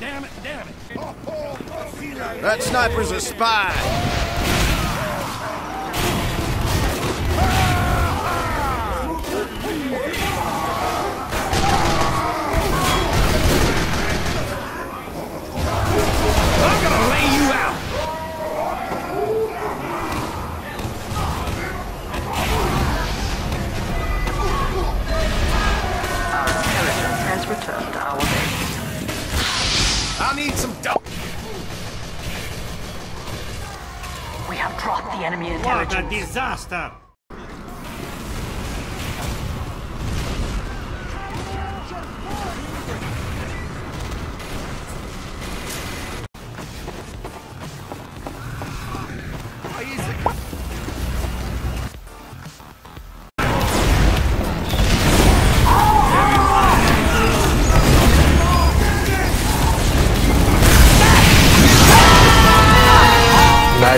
Damn it, damn it. That sniper's a spy. Need some dope. We have dropped the enemy intelligence. What a disaster.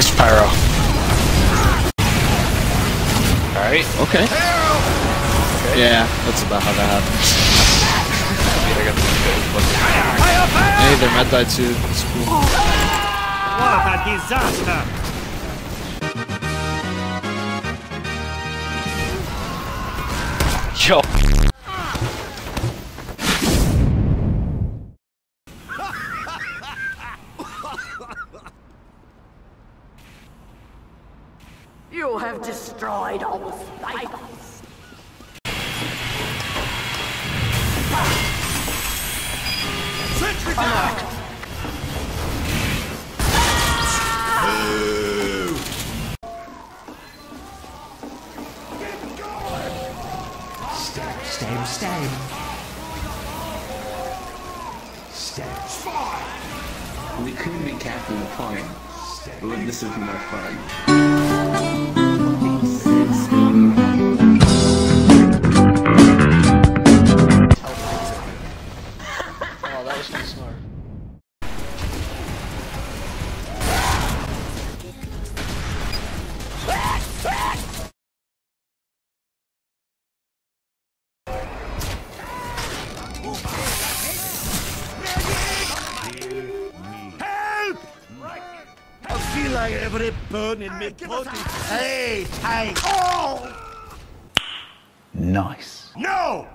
Nice pyro. Alright. Okay. Yeah, that's about how that happens. Hey, their med died too. It's cool. What a disaster. Yo. You have destroyed our snipers. Sentry down. Stab, stab, stab. Stab. We couldn't be Captain Point, but this is more fun. Like every bone in me body. Hey, hey. Oh! Nice. No!